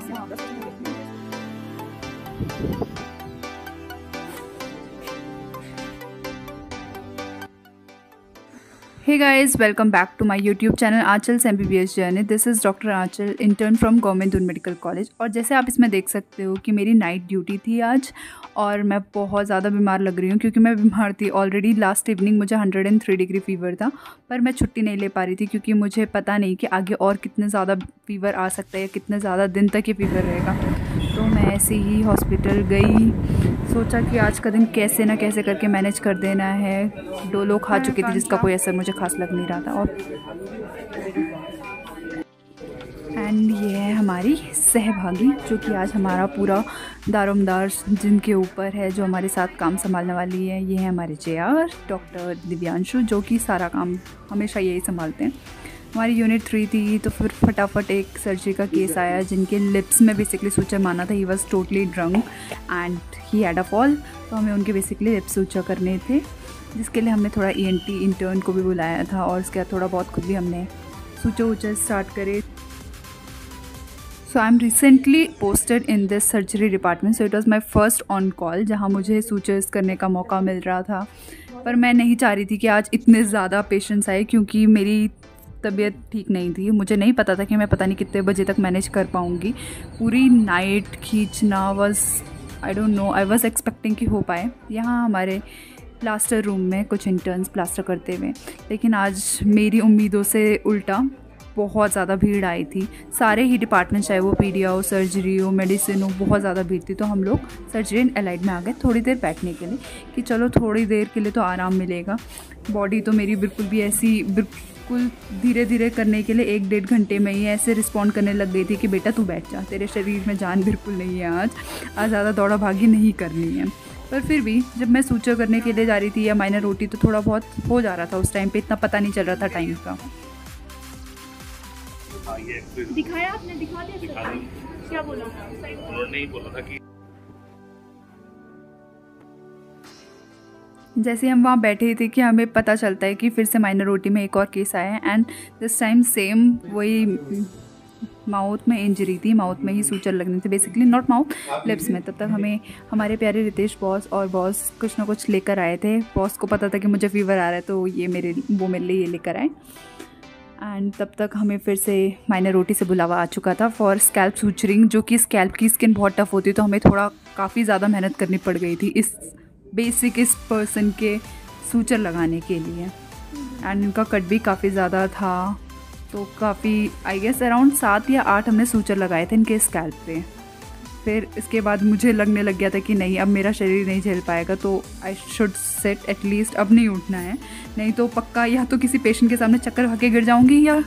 c'est un Hey guys, welcome back to my YouTube channel Aanchal's MBBS journey this is doctor Aanchal intern from government Doon medical college और जैसे आप इसमें देख सकते हो कि मेरी नाइट ड्यूटी थी आज और मैं बहुत ज़्यादा बीमार लग रही हूँ क्योंकि मैं बीमार थी. ऑलरेडी लास्ट इवनिंग मुझे 103 डिग्री फीवर था पर मैं छुट्टी नहीं ले पा रही थी क्योंकि मुझे पता नहीं कि आगे और कितने ज़्यादा फीवर आ सकता है या कितने ज़्यादा दिन तक ये फीवर रहेगा. तो मैं ऐसे ही हॉस्पिटल गई सोचा कि आज का दिन कैसे ना कैसे करके मैनेज कर देना है। डोलो खा चुकी थी जिसका कोई असर मुझे खास लग नहीं रहा था। और एंड ये है हमारी सहभागी, जो कि आज हमारा पूरा दारोमदार जिनके ऊपर है, जो हमारे साथ काम संभालने वाली है। ये है हमारे जे डॉक्टर दिव्यांशु, जो कि सारा काम हमेशा यही संभालते हैं। हमारी यूनिट थ्री थी तो फिर फटाफट एक सर्जरी का केस आया, जिनके लिप्स में बेसिकली सूचर माना था। He was totally drunk and he had a fall तो हमें उनके बेसिकली लिप्स सूचर करने थे, जिसके लिए हमने थोड़ा ई एन टी इंटर्न को भी बुलाया था और उसके बाद थोड़ा बहुत खुद भी हमने सूचर वूचर स्टार्ट करे। So I am recently posted in this surgery department so it was my first on call जहाँ मुझे सूचर्स करने का मौका मिल रहा था। पर मैं नहीं चाह रही थी कि आज इतने ज़्यादा पेशेंट्स आए, क्योंकि मेरी तबीयत ठीक नहीं थी। मुझे नहीं पता था कि मैं पता नहीं कितने बजे तक मैनेज कर पाऊँगी। पूरी नाइट खींचना was I don't know I was expecting कि हो पाए। यहाँ हमारे प्लास्टर रूम में कुछ इंटर्न्स प्लास्टर करते हुए। लेकिन आज मेरी उम्मीदों से उल्टा बहुत ज़्यादा भीड़ आई थी। सारे ही डिपार्टमेंट चाहे वो पी हो सर्जरी हो मेडिसिन हो, बहुत ज़्यादा भीड़ थी। तो हम लोग सर्जरी एंड एलाइड में आ गए थोड़ी देर बैठने के लिए कि चलो थोड़ी देर के लिए तो आराम मिलेगा। बॉडी तो मेरी बिल्कुल भी ऐसी बिल्कुल धीरे धीरे करने के लिए एक डेढ़ घंटे में ही ऐसे रिस्पॉन्ड करने लग गई थी कि बेटा तू बैठ जा तेरे शरीर में जान बिल्कुल नहीं है आज आज ज़्यादा दौड़ा भागी नहीं करनी है। पर फिर भी जब मैं सूचर करने के लिए जा रही थी या माइनर रोटी तो थोड़ा बहुत हो जा रहा था उस टाइम पे इतना पता नहीं चल रहा था टाइम का। दिखाया आपने दिखा दिया क्या बोला? उन्होंने बोला था कि जैसे हम वहाँ बैठे थे कि हमें पता चलता है कि फिर से माइनर रोटी में एक और केस आया है। एंड दिस टाइम सेम वही माउथ में इंजरी थी माउथ में ही सूचर लगने थे बेसिकली नॉट माउथ लिप्स में। तब तक हमें, हमारे प्यारे रितेश बॉस और बॉस कुछ ना कुछ लेकर आए थे। बॉस को पता था कि मुझे फीवर आ रहा है तो ये मेरे, वो मेरे लिए ये लेकर आए। एंड तब तक हमें फिर से माइनर रोटी से बुलावा आ चुका था फॉर स्कैल्प सूचरिंग जो कि स्कैल्प की स्किन बहुत टफ होती है तो हमें थोड़ा काफ़ी ज़्यादा मेहनत करनी पड़ गई थी। इस बेसिक इस पर्सन के सूचर लगाने के लिए। एंड इनका कट भी काफ़ी ज़्यादा था। तो काफ़ी आई गेस अराउंड सात या आठ हमने सूचर लगाए थे इनके स्कैल्प पे। फिर इसके बाद मुझे लगने लग गया था कि नहीं, अब मेरा शरीर नहीं झेल पाएगा तो आई शुड सेट एटलीस्ट अब नहीं उठना है। नहीं तो पक्का या तो किसी पेशेंट के सामने चक्कर खा के गिर जाऊँगी या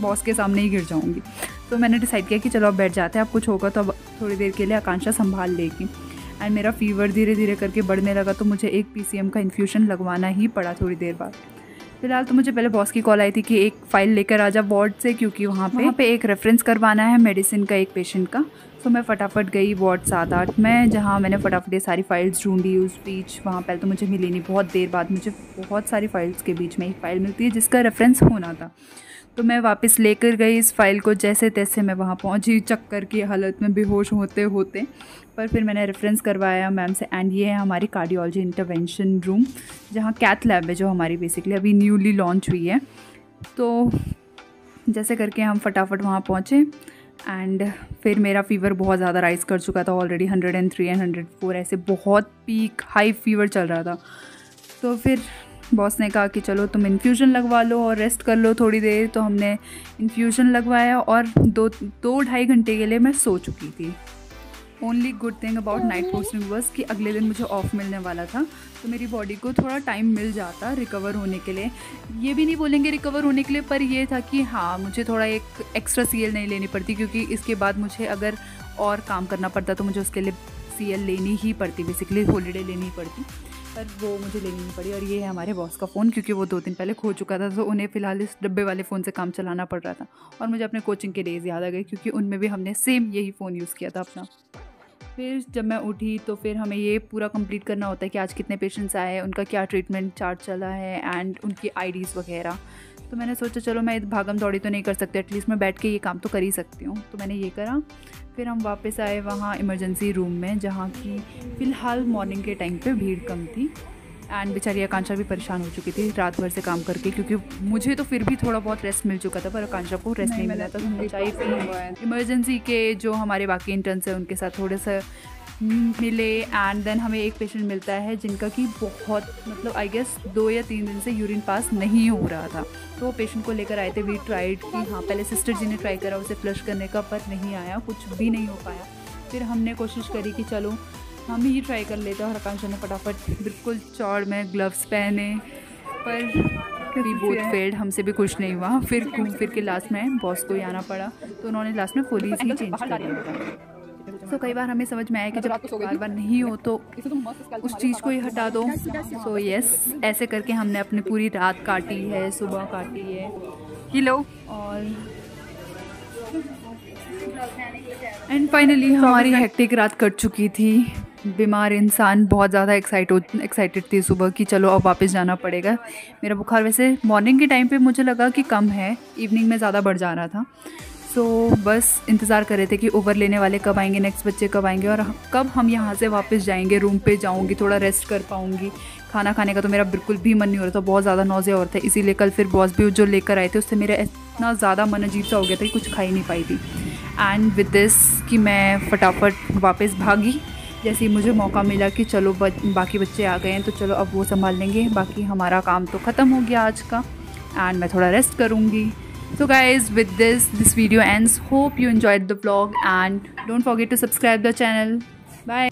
बॉस के सामने ही गिर जाऊँगी। तो मैंने डिसाइड किया कि चलो अब बैठ जाते हैं, अब कुछ होगा तो अब थोड़ी देर के लिए आकांक्षा संभाल लेगी। एंड मेरा फीवर धीरे धीरे करके बढ़ने लगा तो मुझे एक पीसीएम का इन्फ्यूशन लगवाना ही पड़ा थोड़ी देर बाद। फ़िलहाल तो मुझे पहले बॉस की कॉल आई थी कि एक फ़ाइल लेकर आ जा वार्ड से क्योंकि वहाँ पे वहाँ पे एक रेफरेंस करवाना है मेडिसिन का एक पेशेंट का। तो मैं फटाफट गई वार्ड सात आठ। में जहाँ मैंने फटाफट ये सारी फाइल्स ढूंढी, उस बीच वहाँ पहले तो मुझे मिली नहीं। बहुत देर बाद मुझे बहुत सारी फाइल्स के बीच में एक फ़ाइल मिलती है जिसका रेफरेंस होना था। तो मैं वापस लेकर गई इस फ़ाइल को जैसे तैसे मैं वहाँ पहुँची। चक्कर की हालत में बेहोश होते होते पर फिर मैंने रेफरेंस करवाया मैम से एंड ये है हमारी कार्डियोलॉजी इंटरवेंशन रूम जहाँ कैथ लैब है जो हमारी बेसिकली अभी न्यूली लॉन्च हुई है। तो जैसे करके हम फटाफट वहाँ पहुँचे एंड फिर मेरा फ़ीवर बहुत ज़्यादा राइज़ कर चुका था already hundred and three and hundred four ऐसे बहुत पीक हाई फीवर चल रहा था। तो फिर बॉस ने कहा कि चलो तुम इन्फ्यूज़न लगवा लो और रेस्ट कर लो थोड़ी देर तो हमने इन्फ्यूज़न लगवाया और दो दो ढाई घंटे के लिए मैं सो चुकी थी। Only good thing about night posting बस कि अगले दिन मुझे ऑफ़ मिलने वाला था। तो मेरी बॉडी को थोड़ा टाइम मिल जाता रिकवर होने के लिए। ये भी नहीं बोलेंगे रिकवर होने के लिए, पर ये था कि हाँ मुझे थोड़ा एक एक्स्ट्रा सीएल नहीं लेनी पड़ती क्योंकि इसके बाद मुझे अगर और काम करना पड़ता तो मुझे उसके लिए सीएल लेनी ही पड़ती बेसिकली हॉलीडे लेनी पड़ती। पर वो मुझे लेनी नहीं पड़ी और ये है हमारे बॉस का फ़ोन क्योंकि वो दो दिन पहले खो चुका था तो उन्हें फ़िलहाल इस डब्बे वाले फ़ोन से काम चलाना पड़ रहा था। और मुझे अपने कोचिंग के डेज़ याद आ गए क्योंकि उनमें भी हमने सेम यही फ़ोन यूज़ किया था अपना। फिर जब मैं उठी तो फिर हमें ये पूरा कंप्लीट करना होता है कि आज कितने पेशेंट्स आए हैं, उनका क्या ट्रीटमेंट चार्ज चला है एंड उनकी आईडीज़ वगैरह। तो मैंने सोचा, चलो मैं भागम दौड़ी तो नहीं कर सकती एटलीस्ट मैं बैठ के ये काम तो कर ही सकती हूँ। तो मैंने ये करा। फिर हम वापस आए वहाँ इमरजेंसी रूम में, जहाँ की फ़िलहाल मॉर्निंग के टाइम पे भीड़ कम थी। एंड बेचारी आकांक्षा भी परेशान हो चुकी थी रात भर से काम करके क्योंकि मुझे तो फिर भी थोड़ा बहुत रेस्ट मिल चुका था पर आकांक्षा को रेस्ट नहीं, नहीं मिला था। तो चाहिए इमरजेंसी के जो हमारे बाकी इंटर्न्स हैं उनके साथ थोड़े सा मिले एंड देन हमें एक पेशेंट मिलता है जिनका कि बहुत मतलब आई गेस दो या तीन दिन से यूरिन पास नहीं हो रहा था। तो वो पेशेंट को लेकर आए थे वी ट्राइड कि हाँ पहले सिस्टर जी ने ट्राई करा उसे फ्लश करने का पर नहीं आया कुछ भी नहीं हो पाया। फिर हमने कोशिश करी कि चलो हम ही ट्राई कर लेते और आकांक्षा ने फटाफट बिल्कुल चौड़ में ग्लव्स पहने पर भी बोथ फेल्ड हमसे भी कुछ नहीं हुआ। फिर घूम फिर के लास्ट में बॉस को ही आना पड़ा। तो उन्होंने लास्ट में फुली ही चेंज कर दिया। सो so, कई बार हमें समझ में आया कि जब बार बार नहीं हो तो उस चीज़ को ही हटा दो। सो so, यस yes, ऐसे करके हमने अपनी पूरी रात काटी है सुबह काटी है। किलो और एंड फाइनली हमारी हेक्टिक रात कट चुकी थी। बीमार इंसान बहुत ज़्यादा एक्साइट एक्साइटेड थी सुबह कि चलो अब वापस जाना पड़ेगा। मेरा बुखार वैसे मॉर्निंग के टाइम पे मुझे लगा कि कम है इवनिंग में ज़्यादा बढ़ जा रहा था। सो so, बस इंतज़ार कर रहे थे कि ओवर लेने वाले कब आएँगे नेक्स्ट बच्चे कब आएँगे और कब हम यहाँ से वापस जाएँगे रूम पे जाऊँगी थोड़ा रेस्ट कर पाऊँगी। खाना खाने का तो मेरा बिल्कुल भी मन नहीं हो रहा था बहुत ज़्यादा नौजिया हो रहा था। इसीलिए कल फिर बॉस भी जो लेकर आए थे उससे मेरा इतना ज़्यादा मन अजीब सा हो गया था कि कुछ खा ही नहीं पाई थी। एंड विद दिस कि मैं फटाफट वापस भागी। जैसे ही मुझे मौका मिला कि चलो बाकी बच्चे आ गए हैं तो चलो अब वो संभाल लेंगे। बाकी हमारा काम तो ख़त्म हो गया आज का एंड मैं थोड़ा रेस्ट करूँगी। So guys with this this video ends hope you enjoyed the blog and don't forget to subscribe the channel bye